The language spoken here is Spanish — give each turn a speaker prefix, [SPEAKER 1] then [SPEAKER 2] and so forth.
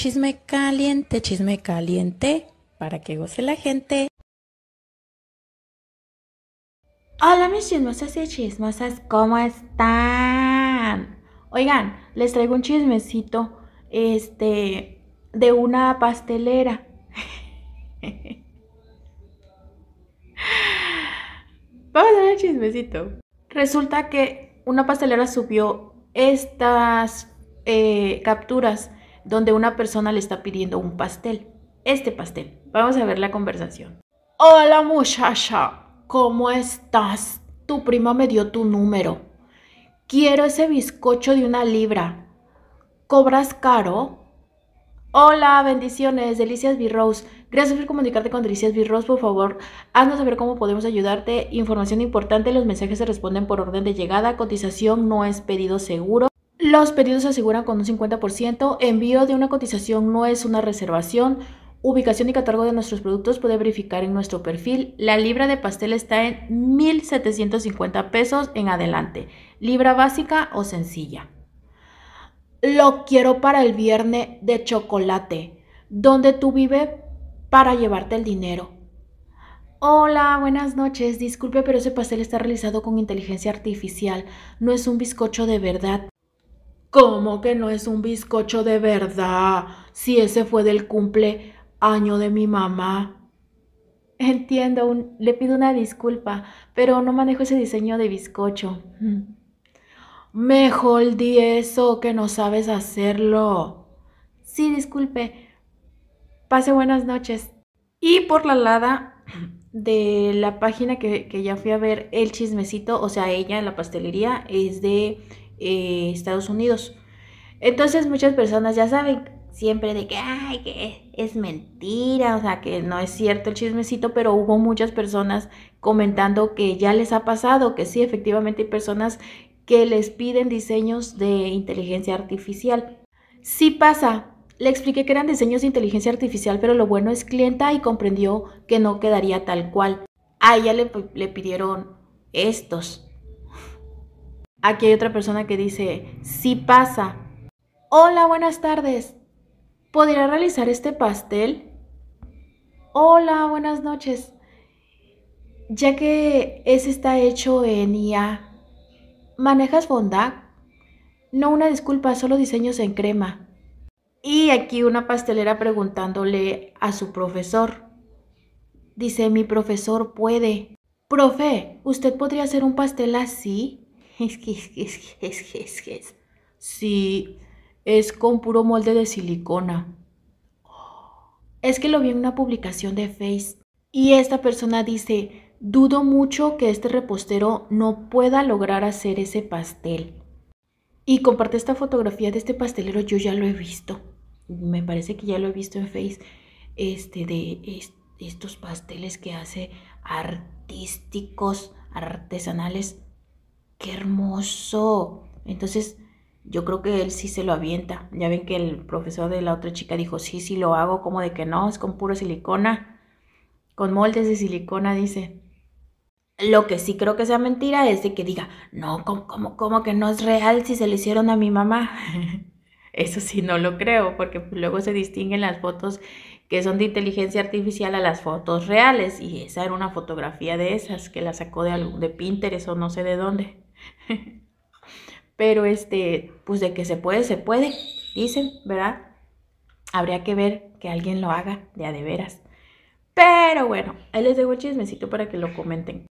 [SPEAKER 1] Chisme caliente, chisme caliente, para que goce la gente. Hola mis chismosas y chismosas, ¿cómo están? Oigan, les traigo un chismecito, este, de una pastelera. Vamos a ver el chismecito. Resulta que una pastelera subió estas eh, capturas donde una persona le está pidiendo un pastel. Este pastel. Vamos a ver la conversación. Hola muchacha, ¿cómo estás? Tu prima me dio tu número. Quiero ese bizcocho de una libra. ¿Cobras caro? Hola, bendiciones, Delicias B-Rose. Gracias por comunicarte con Delicias B-Rose. Por favor, haznos saber cómo podemos ayudarte. Información importante, los mensajes se responden por orden de llegada. Cotización no es pedido seguro. Los pedidos se aseguran con un 50%. Envío de una cotización no es una reservación. Ubicación y catálogo de nuestros productos puede verificar en nuestro perfil. La libra de pastel está en 1.750 pesos en adelante. Libra básica o sencilla. Lo quiero para el viernes de chocolate. ¿Dónde tú vives para llevarte el dinero? Hola, buenas noches. Disculpe, pero ese pastel está realizado con inteligencia artificial. No es un bizcocho de verdad. ¿Cómo que no es un bizcocho de verdad? Si ese fue del cumpleaños de mi mamá. Entiendo, le pido una disculpa, pero no manejo ese diseño de bizcocho. Mejor di eso, que no sabes hacerlo. Sí, disculpe. Pase buenas noches. Y por la lada de la página que, que ya fui a ver el chismecito, o sea, ella en la pastelería, es de eh, Estados Unidos. Entonces muchas personas ya saben siempre de que, es mentira, o sea, que no es cierto el chismecito, pero hubo muchas personas comentando que ya les ha pasado, que sí, efectivamente hay personas que les piden diseños de inteligencia artificial. Sí pasa, le expliqué que eran diseños de inteligencia artificial, pero lo bueno es clienta y comprendió que no quedaría tal cual. A ella le, le pidieron estos. Aquí hay otra persona que dice, sí pasa. Hola, buenas tardes. ¿Podría realizar este pastel? Hola, buenas noches. Ya que ese está hecho en IA, ¿manejas Fondac? No, una disculpa, solo diseños en crema. Y aquí una pastelera preguntándole a su profesor. Dice, mi profesor puede. Profe, ¿usted podría hacer un pastel así? Es que, es que, es que, es que, Sí, es con puro molde de silicona. Es que lo vi en una publicación de Face y esta persona dice, dudo mucho que este repostero no pueda lograr hacer ese pastel. Y comparte esta fotografía de este pastelero, yo ya lo he visto. Me parece que ya lo he visto en Face, este, de estos pasteles que hace artísticos, artesanales qué hermoso. Entonces, yo creo que él sí se lo avienta. Ya ven que el profesor de la otra chica dijo, sí, sí lo hago, como de que no, es con puro silicona, con moldes de silicona, dice. Lo que sí creo que sea mentira es de que diga, no, ¿cómo, cómo, que no es real si se le hicieron a mi mamá? Eso sí no lo creo, porque luego se distinguen las fotos que son de inteligencia artificial a las fotos reales. Y esa era una fotografía de esas que la sacó de, de Pinterest o no sé de dónde. Pero este, pues de que se puede, se puede, dicen, ¿verdad? Habría que ver que alguien lo haga de a de veras. Pero bueno, ahí les dejo el chismecito para que lo comenten.